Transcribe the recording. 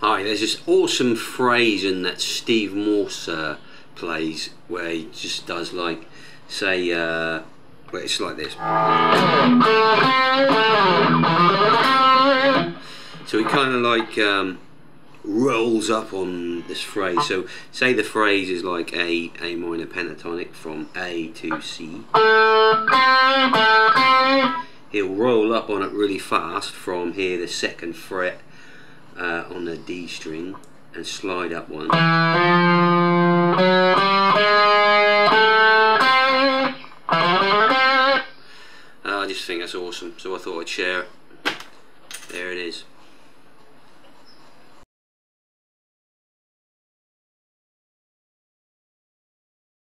Hi, there's this awesome phrase in that Steve Morse uh, plays where he just does like, say, uh, well, it's like this. So he kind of like um, rolls up on this phrase. So say the phrase is like A, A minor pentatonic from A to C. He'll roll up on it really fast from here, the second fret the D string, and slide up one. Uh, I just think that's awesome, so I thought I'd share it. There it is.